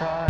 cry.